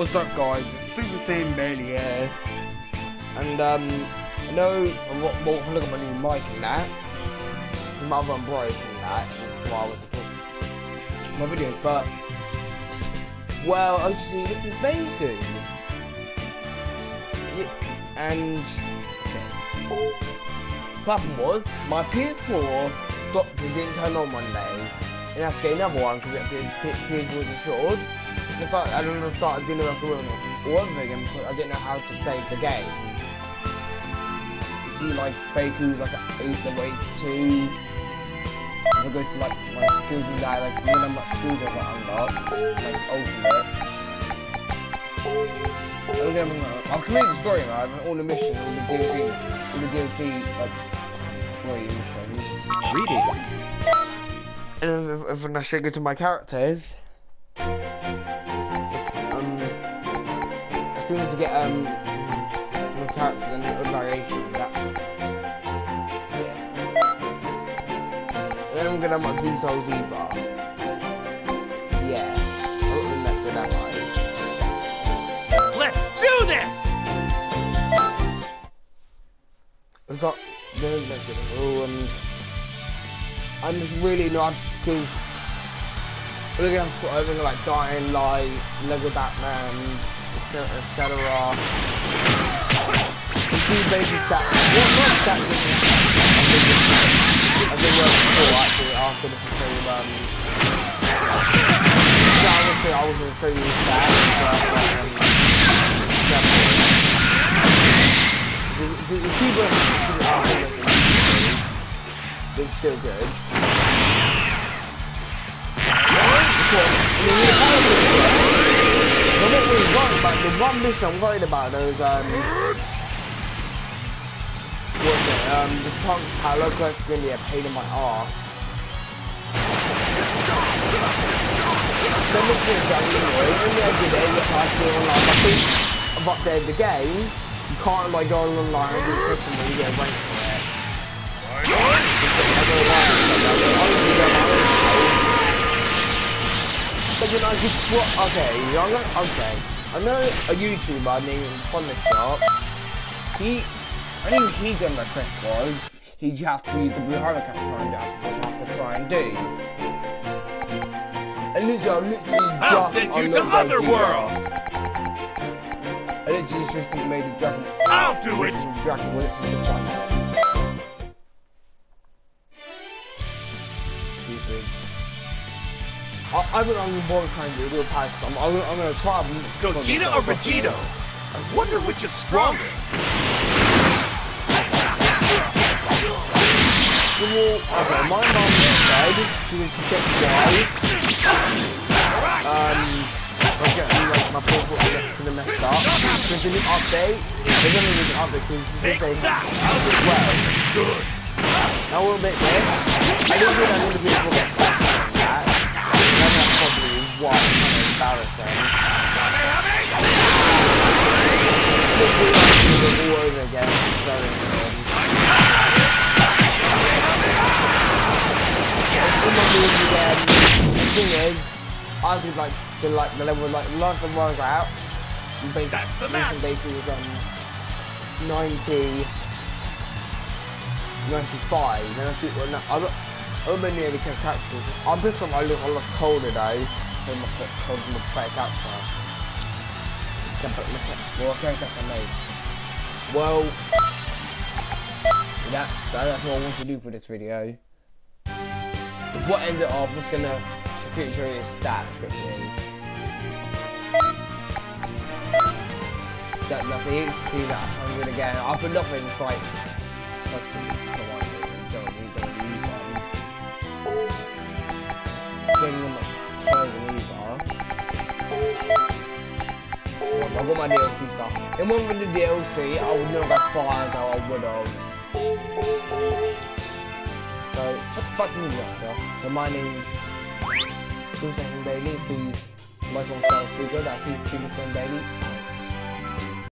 What's up guys, it's Super Saiyan Baile here. And um, I know I'm not more look at my new mic and that. My other one broke and that, that's why I was my videos, but well actually this is Bacon. And okay. What happened was my PS4 got didn't turn on one day and I have to get another one because the PS4 was assured. In fact, I don't know start doing that all over again because I didn't know how to save the game. You see, like Baku's like eight the way to. If I go to like my skills and that, like you know how much skills I got unlocked, like ultimate. I'm gonna, I'll complete the story mode, all the missions, all the DLC, all the DLC, like, story missions. Greetings. And if, if, if I should go to my characters, get um some characters and a variation. That's yeah. Then I'm gonna unlock Z Soul Z bar. Yeah, I don't really that good that way. Let's do this. It's not. No. Oh, um, I'm just really not because. We're gonna put over like Dying Light, Lego Batman, etc. You baby stats. Well, not stats. I've been working before actually after the full um. I was I was gonna show you stats, but um, the, the, the keyboard is still good. Okay. Worried about the one mission I'm worried about is um what's it, um the trunk Hello quest is gonna be a pain in my arse. So this is anyway, only every day you have to online. I think I've updated the game. You can't like go online and do Christian when you get ranked for it. But you know, it's what? Okay, you're not, okay. I know a YouTuber named Thundershot. He, I think he done the quest was he have to use the blue hurricane trying to have to try and do. And literally, I literally I'll send you to Otherworld. I literally just made the dragon. I'll do it. Dragon I, I think I'm going to try and do a pass. I'm, I'm, I'm going to try. Gogeta or Vegito? I wonder which is stronger. Okay, my mom died. She went to check why. Um, okay, like my is gonna messed up. Because the new update, they're gonna do an update because saying, that. well. Good. Now we'll make this. I don't think I'm gonna be able to all over again. The thing is, I did like the like the level like last of ones out. That's the match. Basically was um 90 95 and I think well, no, I I'm nearly characters. I'm just my little look cold today. So my cold in the fake character. Can put my well, I made. Well, that, that's what I want to do for this video. Before I end it off, I'm just gonna quickly show you the stats quickly. That nothing, see that 100 again. I put nothing, like, I got my DLC stuff. It wasn't for the DLC, I would know as far as I would have. So, what's the fucking music, sir? So my name's Susan Daily. Please like. Please go that. Please.